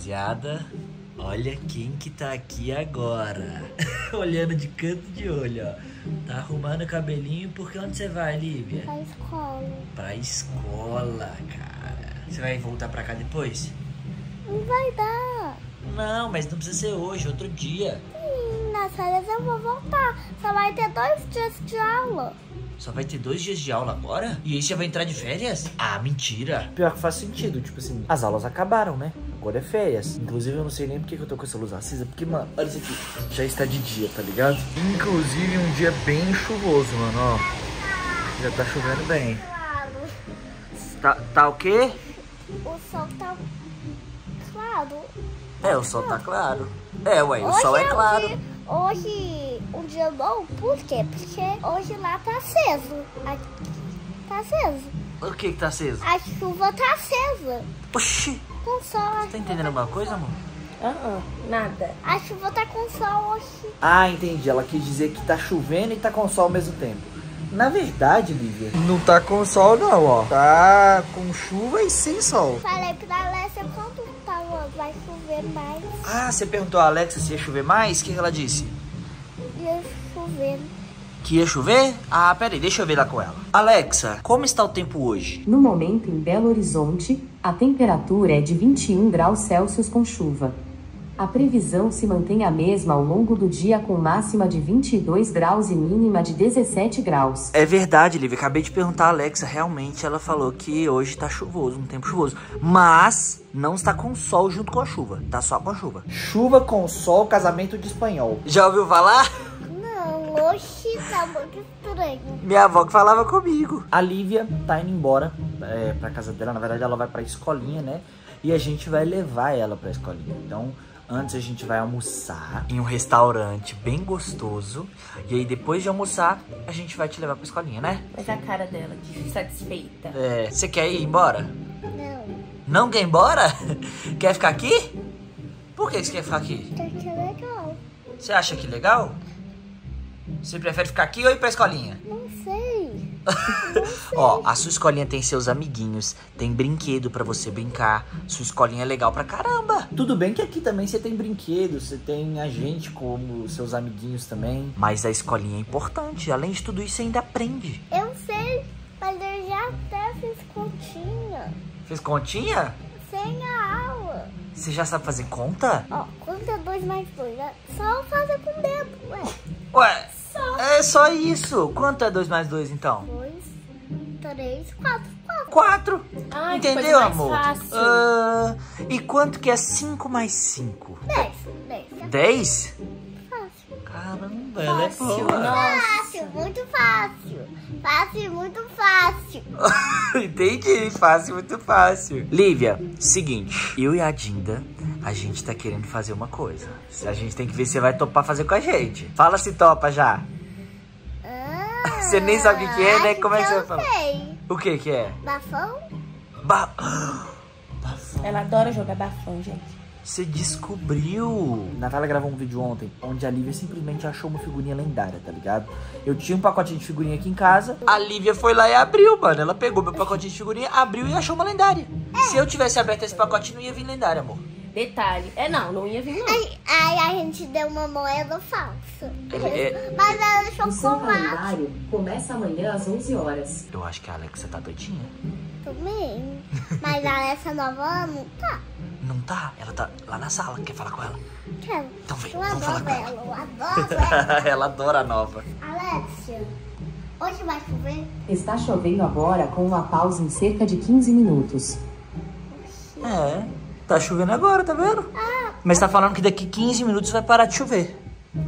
Rapaziada, olha quem que tá aqui agora. Olhando de canto de olho, ó. Tá arrumando o cabelinho porque onde você vai, Lívia? Pra escola. Pra escola, cara. Você vai voltar pra cá depois? Não vai dar. Não, mas não precisa ser hoje, outro dia. Hum, nas férias eu vou voltar. Só vai ter dois dias de aula. Só vai ter dois dias de aula agora? E aí você vai entrar de férias? Ah, mentira. Pior que faz sentido, tipo assim, as aulas acabaram, né? Agora é férias. Inclusive, eu não sei nem por que eu tô com essa luz acesa, porque, mano, olha isso aqui. Já está de dia, tá ligado? Inclusive, um dia bem chuvoso, mano, ó. Já tá chovendo bem. Claro. Tá, tá o quê? O sol tá claro. É, o sol tá claro. É, ué, o Hoje sol é um claro. dia- hoje um dia bom, por quê? Porque hoje lá tá aceso. Aqui tá aceso. O que que tá aceso? A chuva tá acesa. Oxi, Com sol. a tá entendendo alguma coisa, amor? Ah, ah, nada. A chuva tá com sol hoje. Ah, entendi. Ela quis dizer que tá chovendo e tá com sol ao mesmo tempo. Na verdade, Lívia, não tá com sol não, ó. Tá com chuva e sem sol. Falei pra quando tava, vai chover mais. Ah, você perguntou a Alexa se ia chover mais? O que que ela disse? Ia chover. Que ia chover? Ah, peraí, deixa eu ver lá com ela. Alexa, como está o tempo hoje? No momento, em Belo Horizonte, a temperatura é de 21 graus Celsius com chuva. A previsão se mantém a mesma ao longo do dia, com máxima de 22 graus e mínima de 17 graus. É verdade, Lívia. Acabei de perguntar a Alexa. Realmente ela falou que hoje tá chuvoso, um tempo chuvoso. Mas não está com sol junto com a chuva. Tá só com a chuva. Chuva com sol, casamento de espanhol. Já ouviu falar? Não, hoje tá muito estranho. Minha avó que falava comigo. A Lívia tá indo embora é, pra casa dela. Na verdade, ela vai pra escolinha, né? E a gente vai levar ela pra escolinha. Então, antes a gente vai almoçar em um restaurante bem gostoso. E aí, depois de almoçar, a gente vai te levar pra escolinha, né? Mas a cara dela, de satisfeita. É, você quer ir embora? Não, Não quer ir embora? Quer ficar aqui? Por que você quer ficar aqui? porque é legal. Você acha que legal? Você prefere ficar aqui ou ir pra escolinha? Não. Ó, a sua escolinha tem seus amiguinhos, tem brinquedo pra você brincar. Sua escolinha é legal pra caramba. Tudo bem que aqui também você tem brinquedos, você tem a gente como seus amiguinhos também. Mas a escolinha é importante. Além de tudo isso, você ainda aprende. Eu sei, mas eu já até fiz continha. Fez continha? Sem a aula. Você já sabe fazer conta? Ó, conta dois mais dois. É só fazer com o dedo, ué. Ué, Só. é só isso. Quanto é 2 mais 2 então? Três, quatro, quatro. Quatro. Ai, Entendeu, amor? fácil. Ah, e quanto que é 5 mais 5? Dez, dez. 10? Fácil. Caramba, ela é Fácil, boa. nossa. Fácil, muito fácil. Fácil, muito fácil. Entendi, fácil, muito fácil. Lívia, seguinte, eu e a Dinda, a gente tá querendo fazer uma coisa. A gente tem que ver se você vai topar fazer com a gente. Fala se topa já. Você nem sabe o que é, né? Como é que você vai falar? sei. O que que é? Bafão? Ba... Ela adora jogar bafão, gente. Você descobriu! Natália gravou um vídeo ontem onde a Lívia simplesmente achou uma figurinha lendária, tá ligado? Eu tinha um pacotinho de figurinha aqui em casa. A Lívia foi lá e abriu, mano. Ela pegou meu pacotinho de figurinha, abriu e achou uma lendária. Se eu tivesse aberto esse pacotinho, não ia vir lendária, amor. Detalhe. É, não, não ia vir, não. Aí, aí a gente deu uma moeda falsa. É, Mas ela deixou O seu calendário começa amanhã às 11 horas. Eu acho que a Alexa tá doidinha. também. Mas a essa nova não tá. Não tá? Ela tá lá na sala. Quer falar com ela? Quero. Então vem, Eu vamos falar adoro com ela. ela, eu adoro ela. ela adora a nova. Alexia, hoje vai chover? Está chovendo agora com uma pausa em cerca de 15 minutos. É, tá chovendo agora, tá vendo? Mas tá falando que daqui 15 minutos vai parar de chover.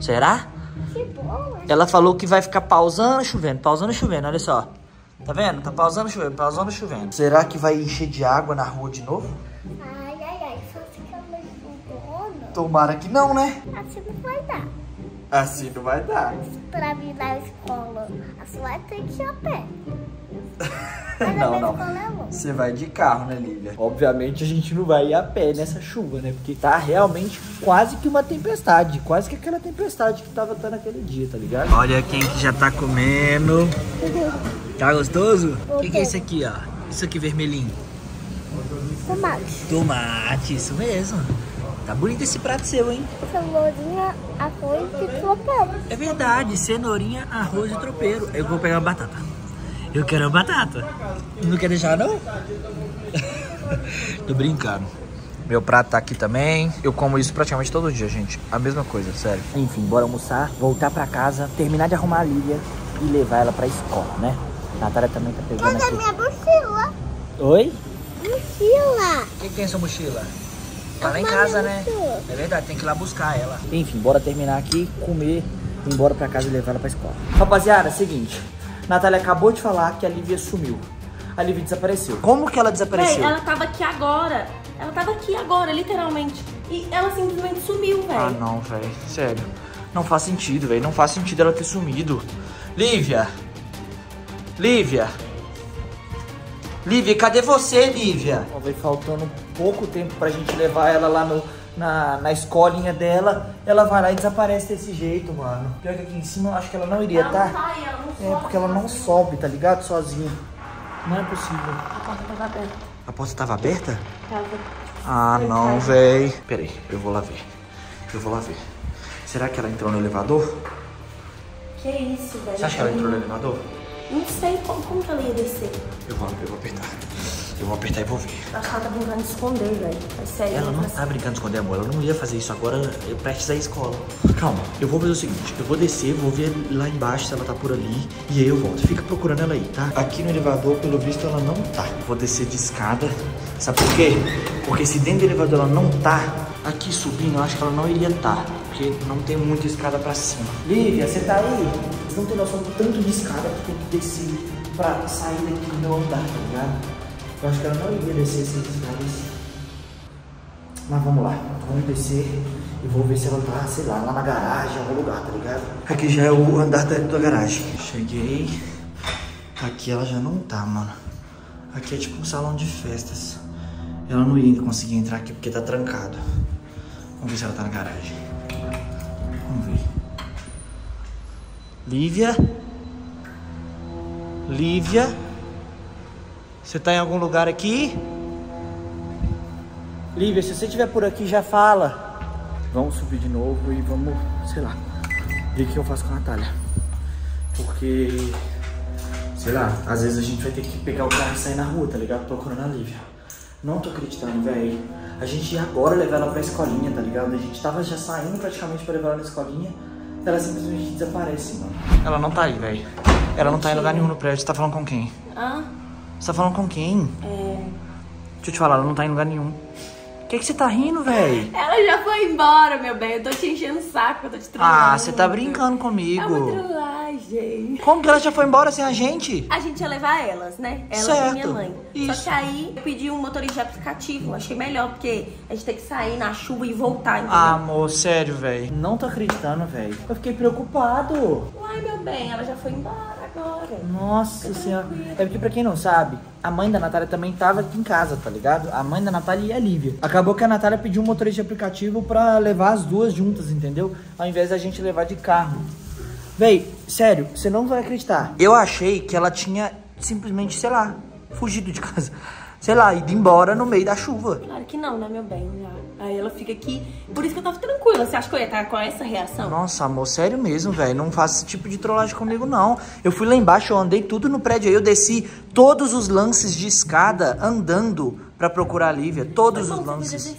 Será? Que boa. Ela falou que vai ficar pausando, chovendo, pausando, chovendo, olha só. Tá vendo? Tá pausando, chovendo, pausando, chovendo. Será que vai encher de água na rua de novo? Ai, ai, ai, só se que ela estudona. Tomara que não, né? Assim não vai dar. Assim não vai dar. Pra vir da escola, a sua vai ter que ir a pé. Não, não. é longe. Você vai de carro, né, Lívia? Obviamente a gente não vai ir a pé nessa chuva, né? Porque tá realmente quase que uma tempestade. Quase que aquela tempestade que tava tendo aquele dia, tá ligado? Olha quem que já tá comendo. Tá gostoso? O que, que é isso aqui, ó? Isso aqui vermelhinho. Tomate. Tomate, isso mesmo. Tá bonito esse prato seu, hein? Cenourinha, arroz e tropeiro. É verdade, cenourinha, arroz e tropeiro. Eu vou pegar uma batata. Eu quero uma batata. Não quer deixar, não? Tô brincando. Meu prato tá aqui também. Eu como isso praticamente todo dia, gente. A mesma coisa, sério. Enfim, bora almoçar, voltar pra casa, terminar de arrumar a Lívia e levar ela pra escola, né? A Natália também tá pegando Cadê aqui. minha mochila? Oi? Mochila. O que, que tem essa mochila? Tá lá em casa, né? mochila. É verdade, tem que ir lá buscar ela. Enfim, bora terminar aqui, comer, ir embora pra casa e levar ela pra escola. Rapaziada, é o seguinte. Natália acabou de falar que a Lívia sumiu. A Lívia desapareceu. Como que ela desapareceu? Véi, ela tava aqui agora. Ela tava aqui agora, literalmente. E ela simplesmente sumiu, velho. Ah, não, velho. Sério. Não faz sentido, velho. Não faz sentido ela ter sumido. Lívia! Lívia! Lívia, cadê você, Lívia? Vai faltando pouco tempo pra gente levar ela lá no, na, na escolinha dela. Ela vai lá e desaparece desse jeito, mano. Pior que aqui em cima eu acho que ela não iria, ela tá? não tá aí, ela não sobe. É, porque ela não sobe, tá ligado? Sozinha. Não é possível. A porta tava aberta. A porta tava aberta? Tava. Ah, não, véi. Peraí, eu vou lá ver. Eu vou lá ver. Será que ela entrou no elevador? Que isso, velho. Você acha que ela entrou no elevador? Não sei como, como que ela ia descer. Eu vou, eu vou apertar. Eu vou apertar e vou ver. Acho que ela tá brincando de esconder, velho. É sério. Ela não tá brincando de esconder amor, ela não ia fazer isso agora eu prestes à escola. Calma, eu vou fazer o seguinte, eu vou descer, vou ver lá embaixo se ela tá por ali e aí eu volto. Fica procurando ela aí, tá? Aqui no elevador, pelo visto, ela não tá. Vou descer de escada. Sabe por quê? Porque se dentro do elevador ela não tá, aqui subindo, eu acho que ela não iria tá. Porque não tem muita escada pra cima. Lívia, você tá aí? Vocês não tem noção do tanto de escada que tem que descer pra sair daqui do meu andar, tá ligado? Eu acho que ela não iria descer essas escadas. Mas vamos lá, vamos descer e vou ver se ela tá, sei lá, lá na garagem, em algum lugar, tá ligado? Aqui já é o andar da, da garagem. Cheguei. Aqui ela já não tá, mano. Aqui é tipo um salão de festas. Ela não ia conseguir entrar aqui porque tá trancado. Vamos ver se ela tá na garagem. Vamos ver. Lívia? Lívia? Você tá em algum lugar aqui? Lívia, se você estiver por aqui, já fala. Vamos subir de novo e vamos, sei lá, ver o que eu faço com a Natália. Porque, sei lá, às vezes a gente vai ter que pegar o carro e sair na rua, tá ligado? Procurando a Lívia. Não tô acreditando, velho. A gente ia agora levar ela pra escolinha, tá ligado? A gente tava já saindo praticamente pra levar ela na escolinha. Ela simplesmente desaparece, mano. Ela não tá aí, velho. Ela não tá em lugar nenhum no prédio. Você tá falando com quem? Ah, Você tá falando com quem? é. Deixa eu te falar, ela não tá em lugar nenhum. O que, que você tá rindo, velho? Ela já foi embora, meu bem. Eu tô te enchendo o saco, eu tô te trolando. Ah, você tá brincando É uma comigo. trollagem. Como que ela já foi embora sem a gente? A gente ia levar elas, né? Elas Certo. e minha mãe. Isso. Só que aí eu pedi um motorista de aplicativo. Achei melhor, porque a gente tem que sair na chuva e voltar, entendeu? Ah, amor, sério, velho. Não tô acreditando, velho. Eu fiquei preocupado. Uai, meu bem, ela já foi embora agora. Nossa senhora. É porque, pra quem não sabe, a mãe da Natália também tava aqui em casa, tá ligado? A mãe da Natália e a Lívia. Acabou que a Natália pediu um motorista de aplicativo pra levar as duas juntas, entendeu? Ao invés da gente levar de carro. Véi, sério, você não vai acreditar. Eu achei que ela tinha simplesmente, sei lá, fugido de casa. Sei lá, ido embora no meio da chuva. Claro que não, né, meu bem? Aí ela fica aqui. Por isso que eu tava tranquila. Você acha que eu ia estar com essa reação? Nossa, amor, sério mesmo, velho. Não faça esse tipo de trollagem comigo, não. Eu fui lá embaixo, eu andei tudo no prédio aí. Eu desci todos os lances de escada andando pra procurar a Lívia. Todos Foi os lances.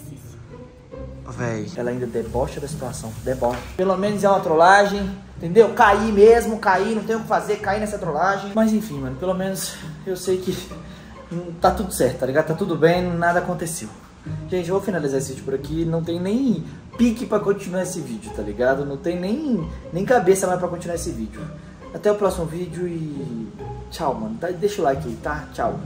Véi. Ela ainda debocha da situação. Debocha. Pelo menos é uma trollagem. Entendeu? Cair mesmo, cair, não tem o que fazer, cair nessa trollagem. Mas enfim, mano, pelo menos eu sei que tá tudo certo, tá ligado? Tá tudo bem, nada aconteceu. Gente, eu vou finalizar esse vídeo por aqui. Não tem nem pique pra continuar esse vídeo, tá ligado? Não tem nem, nem cabeça mais pra continuar esse vídeo. Até o próximo vídeo e tchau, mano. Tá- Deixa o like aí, tá? Tchau.